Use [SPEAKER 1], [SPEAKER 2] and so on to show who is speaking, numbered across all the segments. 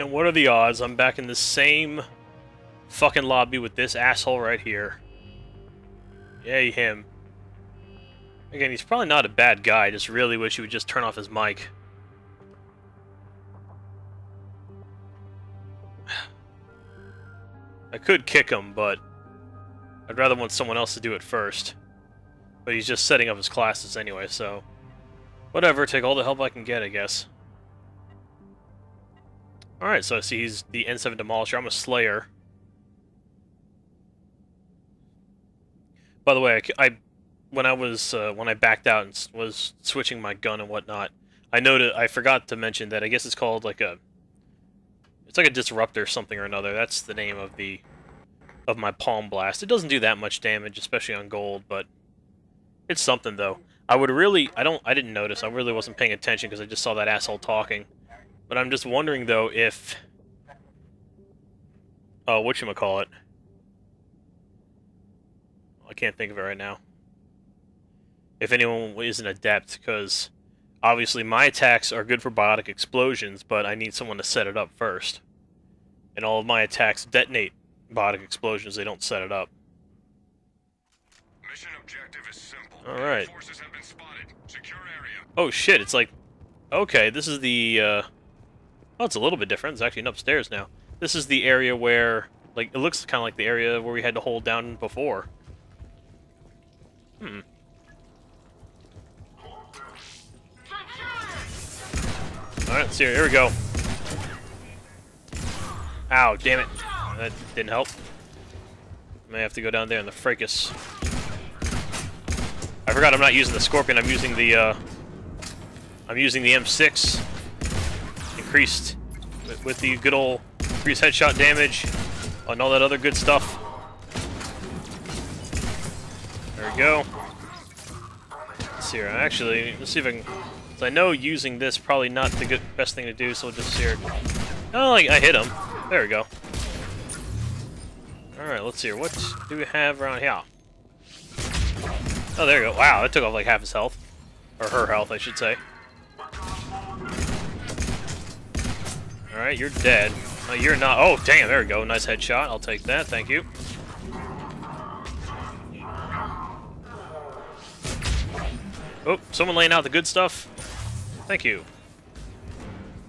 [SPEAKER 1] And what are the odds I'm back in the same fucking lobby with this asshole right here? Yay, him. Again, he's probably not a bad guy, I just really wish he would just turn off his mic. I could kick him, but I'd rather want someone else to do it first. But he's just setting up his classes anyway, so... Whatever, take all the help I can get, I guess. Alright, so I see he's the N7 Demolisher. I'm a Slayer. By the way, I, I when I was uh, when I backed out and was switching my gun and whatnot, I noted I forgot to mention that I guess it's called like a it's like a disruptor something or another. That's the name of the of my palm blast. It doesn't do that much damage, especially on gold, but it's something though. I would really I don't I didn't notice. I really wasn't paying attention because I just saw that asshole talking. But I'm just wondering, though, if... Oh, whatchamacallit. I can't think of it right now. If anyone is an adept, because obviously my attacks are good for biotic explosions, but I need someone to set it up first. And all of my attacks detonate biotic explosions, they don't set it up.
[SPEAKER 2] Mission objective is simple.
[SPEAKER 1] Alright.
[SPEAKER 2] Forces have been spotted. Secure area.
[SPEAKER 1] Oh shit, it's like... Okay, this is the, uh... Oh, it's a little bit different. It's actually upstairs now. This is the area where, like, it looks kind of like the area where we had to hold down before. Hmm. Alright, see, here we go. Ow, damn it. That didn't help. May have to go down there in the fracas. I forgot I'm not using the Scorpion, I'm using the, uh... I'm using the M6 increased with, with the good old increased headshot damage and all that other good stuff. There we go. Let's see here. Actually, let's see if I can. I know using this probably not the good best thing to do, so we'll just see here. Oh, like I hit him. There we go. All right, let's see here. What do we have around here? Oh, there you go. Wow, that took off like half his health, or her health, I should say. Alright, you're dead. Oh, you're not. Oh, damn, there we go. Nice headshot. I'll take that. Thank you. Oh, someone laying out the good stuff. Thank you.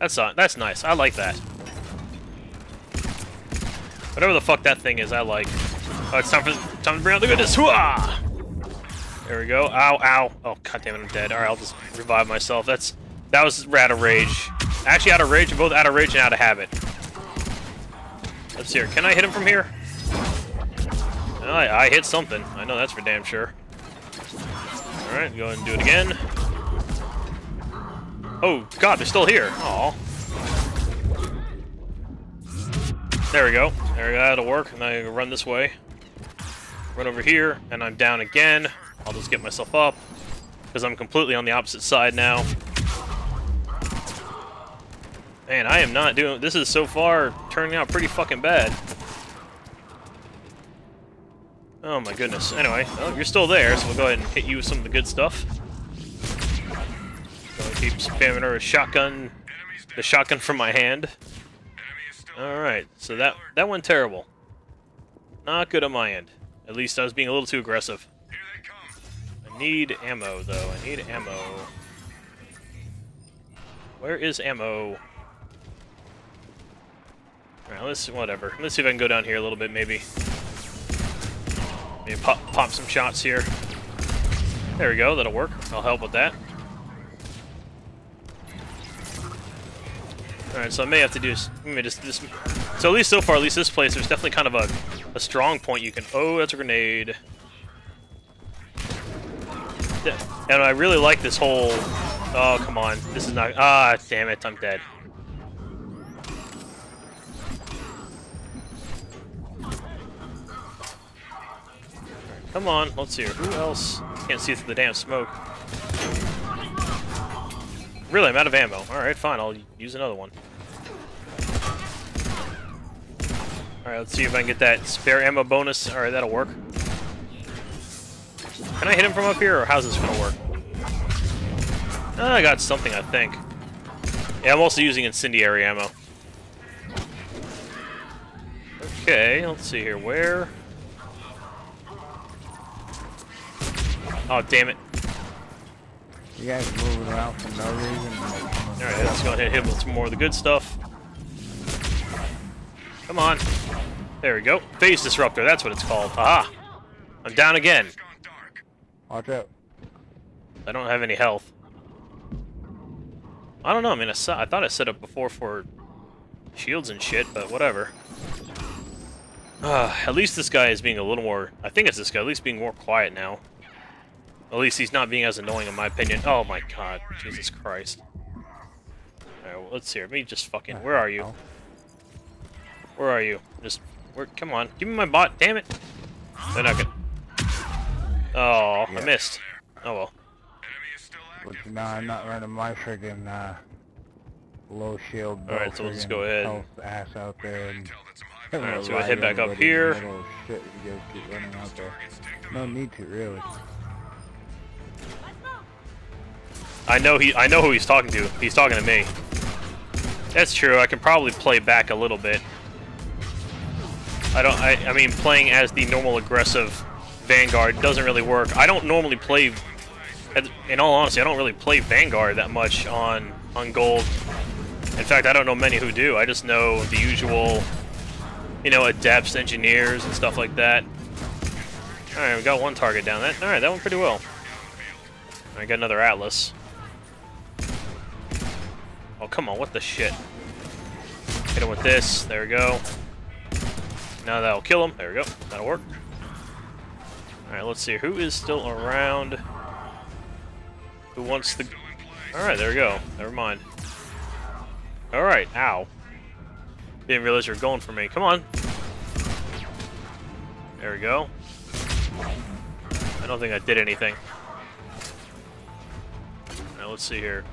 [SPEAKER 1] That's not, that's nice. I like that. Whatever the fuck that thing is, I like. Oh, it's time for time to bring out the goodness. Hooah! There we go. Ow, ow. Oh, god damn it, I'm dead. Alright, I'll just revive myself. That's that was out of rage. Actually, out of rage, both out of rage and out of habit. Let's see here. Can I hit him from here? I, I hit something. I know that's for damn sure. Alright, go ahead and do it again. Oh, God, they're still here. Aw. There we go. There we go. That'll work. And I run this way. Run over here, and I'm down again. I'll just get myself up. Because I'm completely on the opposite side now. Man, I am not doing... This is so far turning out pretty fucking bad. Oh my goodness. Anyway, well, you're still there, so we'll go ahead and hit you with some of the good stuff. So keep spamming her shotgun, the shotgun from my hand. Alright, so that, that went terrible. Not good on my end. At least I was being a little too aggressive. I need ammo, though. I need ammo. Where is ammo? Alright, let's whatever. Let's see if I can go down here a little bit, maybe. Maybe pop pop some shots here. There we go. That'll work. I'll help with that. Alright, so I may have to do maybe just this. So at least so far, at least this place, there's definitely kind of a, a strong point you can. Oh, that's a grenade. And I really like this whole. Oh, come on. This is not. Ah, damn it. I'm dead. Come on, let's see here. Who else? Can't see through the damn smoke. Really, I'm out of ammo. Alright, fine, I'll use another one. Alright, let's see if I can get that spare ammo bonus. Alright, that'll work. Can I hit him from up here, or how's this gonna work? Oh, I got something, I think. Yeah, I'm also using incendiary ammo. Okay, let's see here. Where? Oh, damn it.
[SPEAKER 3] You guys moving around for no reason.
[SPEAKER 1] Alright, let's go ahead and hit him with some more of the good stuff. Come on. There we go. Phase Disruptor, that's what it's called. Aha! I'm down again.
[SPEAKER 2] It's gone dark.
[SPEAKER 3] Watch out.
[SPEAKER 1] I don't have any health. I don't know, I mean, I, saw, I thought I set up before for shields and shit, but whatever. Uh, at least this guy is being a little more... I think it's this guy, at least being more quiet now. At least he's not being as annoying in my opinion. Oh my god, Jesus Christ. Alright, well, let's hear. Let me just fucking... Where are you? Where are you? Just... Where... Come on. Give me my bot, damn it! They're not gonna... Oh, I missed. Oh well.
[SPEAKER 2] Enemy is still
[SPEAKER 3] But
[SPEAKER 2] active.
[SPEAKER 3] no, I'm not running my friggin' uh, low shield.
[SPEAKER 1] Alright,
[SPEAKER 3] low
[SPEAKER 1] so let's
[SPEAKER 3] friggin'
[SPEAKER 1] go ahead.
[SPEAKER 3] Health ass out there. And
[SPEAKER 2] Intel that some high
[SPEAKER 1] Alright, so we
[SPEAKER 3] ride
[SPEAKER 1] head back up here.
[SPEAKER 3] the Shit, you guys keep running out there.
[SPEAKER 2] targets take them
[SPEAKER 3] No need to, really.
[SPEAKER 1] I know he. I know who he's talking to. He's talking to me. That's true. I can probably play back a little bit. I don't. I. I mean, playing as the normal aggressive Vanguard doesn't really work. I don't normally play. In all honesty, I don't really play Vanguard that much on on Gold. In fact, I don't know many who do. I just know the usual, you know, adepts, engineers, and stuff like that. All right, we got one target down. That. All right, that went pretty well. I got another Atlas. Oh, come on, what the shit? Hit him with this. There we go. Now that'll kill him. There we go. That'll work. Alright, let's see. Who is still around? Who wants the... Alright, there we go. Never mind. Alright, ow. Didn't realize you were going for me. Come on. There we go. I don't think I did anything. Now let's see here.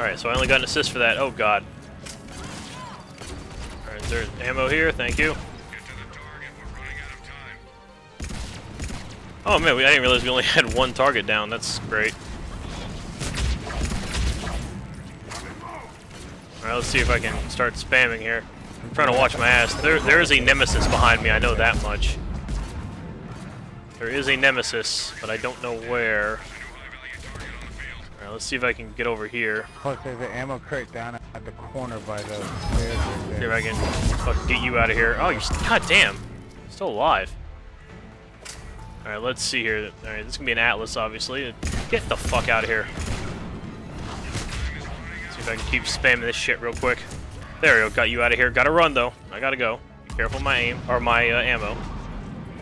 [SPEAKER 1] Alright, so I only got an assist for that. Oh god. Alright, is there ammo here? Thank you. Oh man, we, I didn't realize we only had one target down. That's great. Alright, let's see if I can start spamming here. I'm trying to watch my ass. There, there is a nemesis behind me, I know that much. There is a nemesis, but I don't know where. Alright, let's see if I can get over here.
[SPEAKER 3] Plus, there's an ammo crate down at the corner by the stairs right
[SPEAKER 1] See if. I can fucking get you out of here. Oh, you're st- god damn, still alive. All right, let's see here. All right, this is gonna be an Atlas, obviously. Get the fuck out of here. See if I can keep spamming this shit real quick. There we go. Got you out of here. Gotta run though. I gotta go. Be careful my aim or my uh, ammo.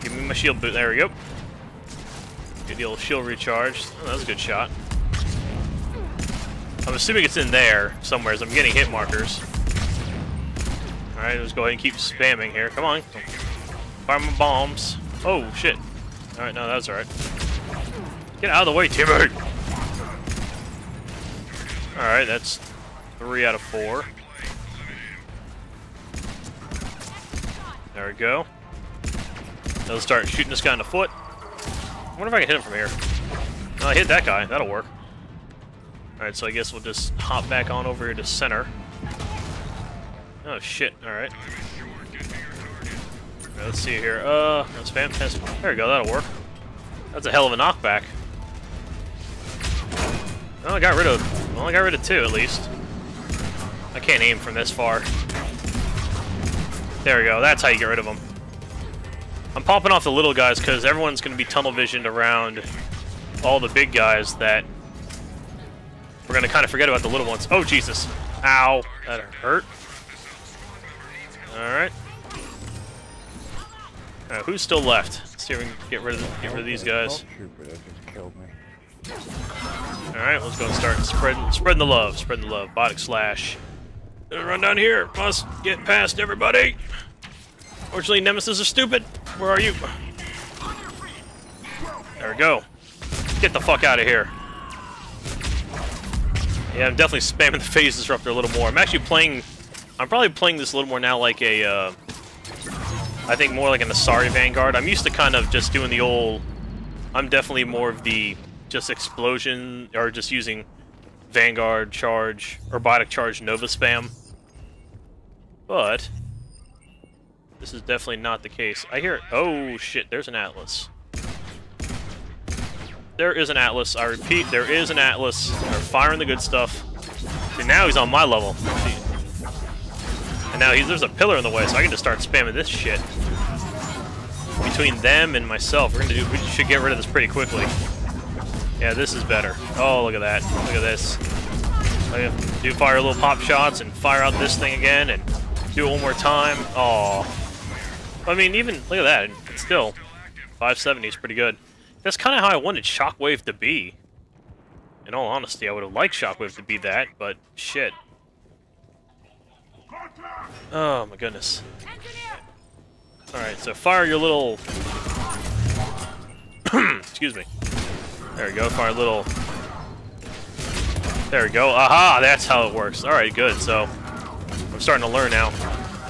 [SPEAKER 1] Give me my shield boot. There we go. Get the old shield recharged. Oh, that was a good shot. I'm assuming it's in there somewhere. as I'm getting hit markers. Alright, let's go ahead and keep spamming here. Come on. Fire my bombs. Oh, shit. Alright, no, that's alright. Get out of the way, Timmy! Alright, that's three out of four. There we go. Now let's start shooting this guy in the foot. I wonder if I can hit him from here. I hit that guy. That'll work. Alright, so I guess we'll just hop back on over here to center. Oh, shit. Alright. Let's see here. Uh, spam test. There we go. That'll work. That's a hell of a knockback. Well, I got rid of... Well, I got rid of two, at least. I can't aim from this far. There we go. That's how you get rid of them. I'm popping off the little guys because everyone's going to be tunnel visioned around all the big guys that we're going to kind of forget about the little ones. Oh, Jesus. Ow. That hurt. Alright. Alright, who's still left? Let's see if we can get rid of, get rid of these guys. Alright, let's go and start spreading, spreading the love. Spreading the love. Biotic slash. Gonna run down here. Must get past everybody. Fortunately, Nemesis are stupid. Where are you? There we go. Get the fuck out of here. Yeah, I'm definitely spamming the phase disruptor a little more. I'm actually playing I'm probably playing this a little more now like a, uh, I think more like an Asari Vanguard. I'm used to kind of just doing the old, I'm definitely more of the just explosion, or just using Vanguard charge, biotic charge Nova spam. But, this is definitely not the case. I hear, oh shit, there's an Atlas. There is an Atlas. I repeat, there is an Atlas. They're firing the good stuff. See, now he's on my level. And now he's, there's a pillar in the way, so I can just start spamming this shit. Between them and myself, we're gonna do. We should get rid of this pretty quickly. Yeah, this is better. Oh, look at that. Look at this. Do fire a little pop shots and fire out this thing again and do it one more time. Oh. I mean, even look at that. Still, 570 is pretty good. That's kind of how I wanted Shockwave to be. In all honesty, I would have liked Shockwave to be that, but shit. Oh my goodness. Alright, so fire your little... Excuse me. There we go, fire a little... There we go. Aha! That's how it works. Alright, good. So, I'm starting to learn now.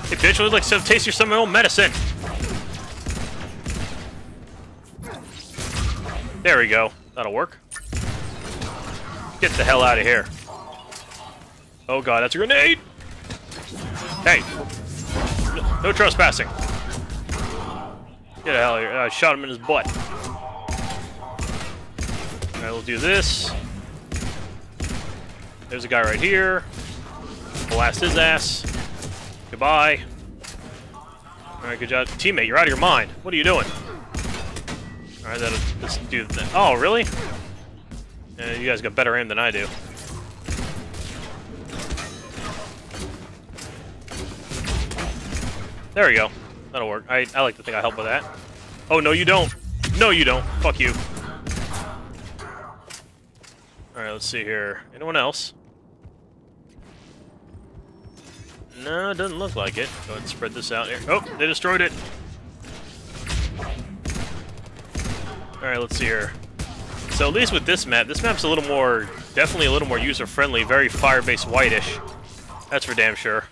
[SPEAKER 1] Hey, bitch, would like to taste your some of my own medicine. There we go. That'll work. Get the hell out of here. Oh god, that's a grenade! Hey! No, trespassing. Get the hell out of here. I shot him in his butt. Alright, we'll do this. There's a guy right here. Blast his ass. Goodbye. Alright, good job. Teammate, you're out of your mind. What are you doing? Alright, that'll just do that. Oh, really? Yeah, you guys got better aim than I do. There we go. That'll work. I, I like to think I help with that. Oh, no, you don't. No, you don't. Fuck you. Alright, let's see here. Anyone else? No, it doesn't look like it. Go ahead and spread this out here. Oh, they destroyed it. Alright, let's see here. So at least with this map, this map's a little more, definitely a little more user-friendly, very fire-based whitish. That's for damn sure.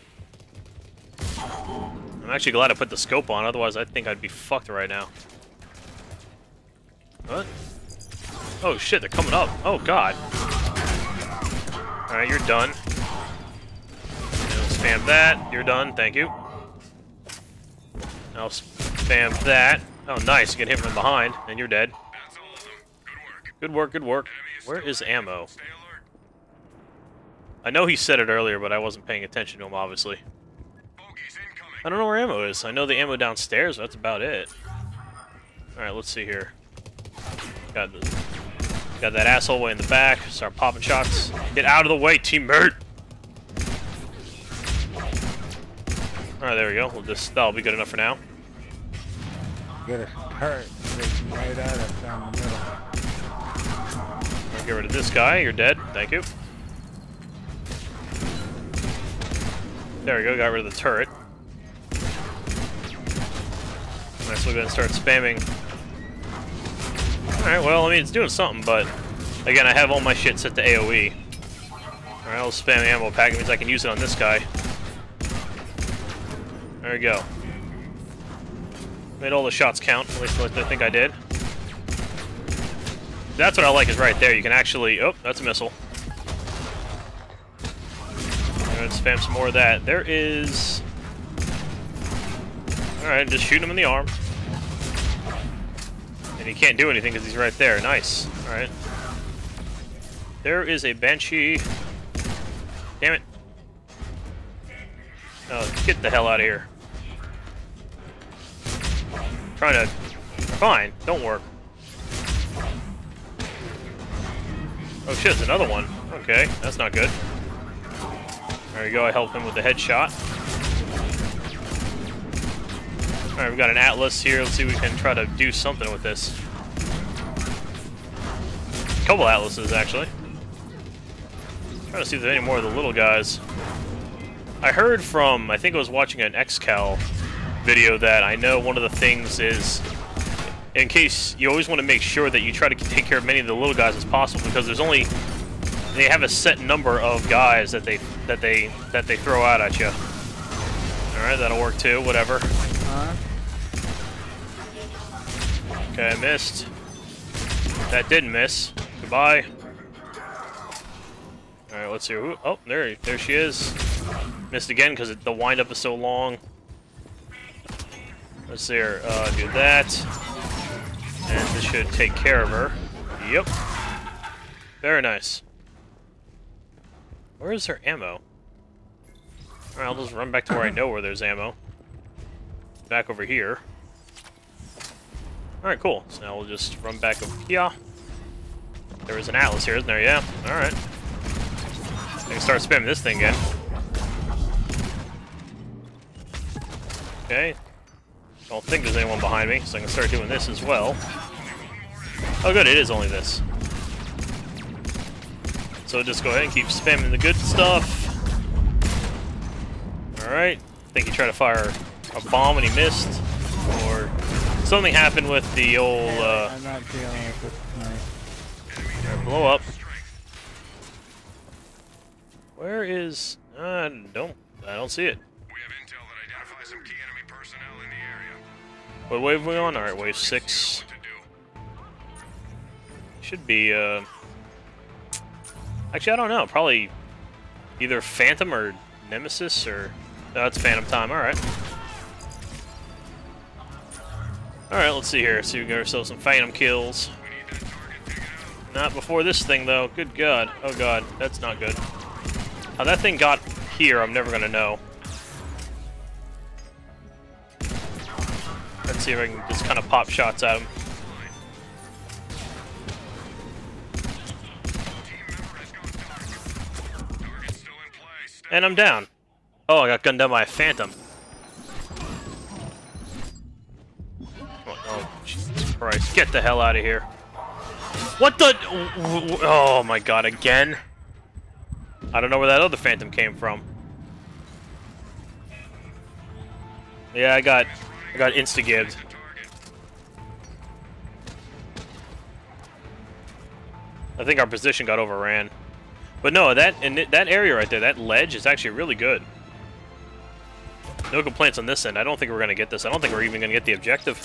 [SPEAKER 1] I'm actually glad I put the scope on, otherwise I think I'd be fucked right now. What? Oh shit, they're coming up. Oh god. Alright, you're done. Spam that. You're done. Thank you. Now spam that. Oh, nice. You get hit from behind, and you're dead.
[SPEAKER 2] Good work.
[SPEAKER 1] Good work. Where is ammo? I know he said it earlier, but I wasn't paying attention to him, obviously. I don't know where ammo is. I know the ammo downstairs, that's about it. Alright, let's see here. Got the, got that asshole way in the back. Start popping shots. Get out of the way, teammate! Alright, there we go. We'll just that'll be good enough for now.
[SPEAKER 3] Get a turret right out of down the middle.
[SPEAKER 1] Get rid of this guy. You're dead. Thank you. There we go. Got rid of the turret. Nice. We're gonna start spamming. All right. Well, I mean, it's doing something, but again, I have all my shit set to AOE. All right. I'll spam ammo pack. It means I can use it on this guy. There we go. Made all the shots count. At least I think I did. That's what I like is right there. You can actually... Oh, that's a missile. Let's spam some more of that. There is... Alright, just shoot him in the arm. And he can't do anything because he's right there. Nice. Alright. There is a Banshee. Damn it. Oh, get the hell out of here. Trying to... Fine, don't work. Oh shit, it's another one. Okay, that's not good. There we go, I helped him with the headshot. Alright, we've got an Atlas here. Let's see if we can try to do something with this. A couple Atlases, actually. Trying to see if there's any more of the little guys. I heard from, I think I was watching an XCal video that I know one of the things is, in case you always want to make sure that you try to take care of many of the little guys as possible because there's only, they have a set number of guys that they that they that they throw out at you. Alright, that'll work too, whatever.
[SPEAKER 3] Uh-huh.
[SPEAKER 1] Okay, I missed. That didn't miss. Goodbye. Alright, let's see. Who, oh, there, there she is. Missed again because the windup is so long. Let's see here. Uh, do that. And this should take care of her. Yep. Very nice. Where is her ammo? Alright, I'll just run back to where I know where there's ammo. Back over here. Alright, cool. So now we'll just run back over here. There is an atlas here, isn't there? Yeah. Alright. I can start spamming this thing again. Okay. I don't think there's anyone behind me, so I can start doing this as well. Oh good, it is only this. So just go ahead and keep spamming the good stuff. Alright. I think he tried to fire a bomb and he missed. Or something happened with the old, uh,
[SPEAKER 3] I'm not dealing with this tonight.
[SPEAKER 1] blow up. Where is... I don't... I don't see it. What wave are we on? Alright, wave 6.
[SPEAKER 2] What to do?
[SPEAKER 1] Should be, uh... Actually, I don't know. Probably either Phantom or Nemesis or... No, it's Phantom time. Alright. Alright, let's see here. See if we get ourselves some Phantom kills. Not before this thing, though. Good God. Oh, God. That's not good. How that thing got here, I'm never gonna know. See if I can just kind of pop shots at him. And I'm down. Oh, I got gunned down by a Phantom. Oh, oh, Jesus Christ. Get the hell out of here. What the... Oh, my God, again? I don't know where that other Phantom came from. Yeah, I got... I got insta-gibbed. I think our position got overran. But no, that and that area right there, that ledge is actually really good. No complaints on this end. I don't think we're going to get this. I don't think we're even going to get the objective.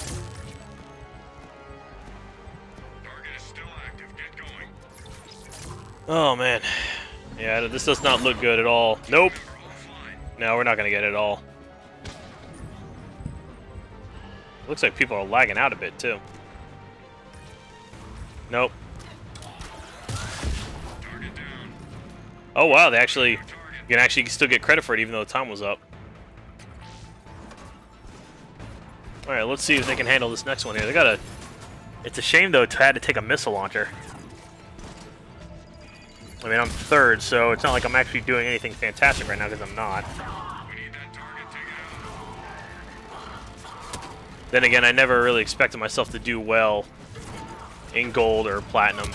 [SPEAKER 2] Target is still active. Get going.
[SPEAKER 1] Oh, man. Yeah, this does not look good at all. Nope. No, we're not going to get it at all. Looks like people are lagging out a bit, too. Nope. Oh, wow, they actually... You can actually still get credit for it even though the time was up. Alright, let's see if they can handle this next one here. They got a... It's a shame, though, to had to take a missile launcher. I mean, I'm third, so it's not like I'm actually doing anything fantastic right now, because I'm not. Then again, I never really expected myself to do well in gold or platinum.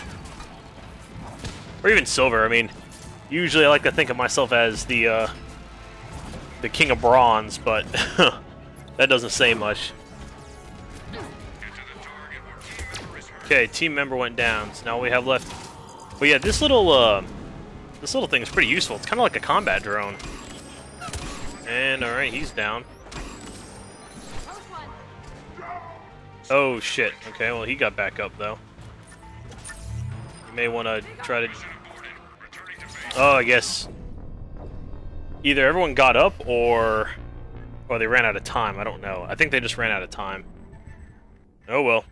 [SPEAKER 1] Or even silver. I mean, usually I like to think of myself as the, uh, the king of bronze, but that doesn't say much. Okay, team member went down, so now we have left... But yeah, this little, uh, this little thing is pretty useful. It's kind of like a combat drone. And, alright, he's down. Oh, shit. Okay, well, he got back up, though. You may want to try to... Oh, I guess... Either everyone got up, or... Or they ran out of time. I don't know. I think they just ran out of time. Oh, well.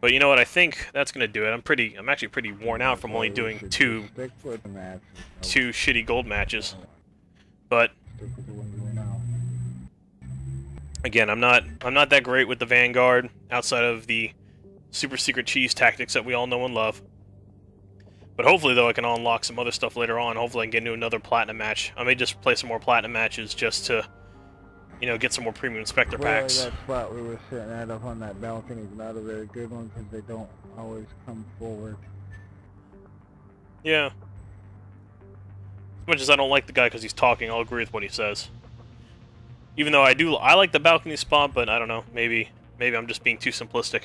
[SPEAKER 1] But you know what? I think that's to do it. I'm pretty... I'm actually pretty worn out from only doing two... Two shitty gold matches. But again, I'm not I'm not that great with the Vanguard outside of the super secret cheese tactics that we all know and love. But hopefully though I can unlock some other stuff later on. Hopefully I can get into another platinum match. I may just play some more platinum matches just to you know, get some more premium Spectre
[SPEAKER 3] Well,
[SPEAKER 1] packs.
[SPEAKER 3] that spot we were sitting at up on that balcony is not a very good one because they don't always come forward.
[SPEAKER 1] Yeah. As much as I don't like the guy because he's talking, I'll agree with what he says. Even though I do, I like the balcony spot, but I don't know. Maybe, maybe I'm just being too simplistic,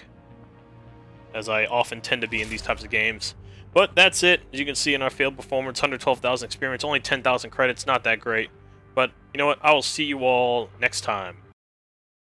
[SPEAKER 1] as I often tend to be in these types of games. But that's it. As you can see in our failed performance, 112,000 experience, only 10,000 credits. Not that great. But you know what? I will see you all next time.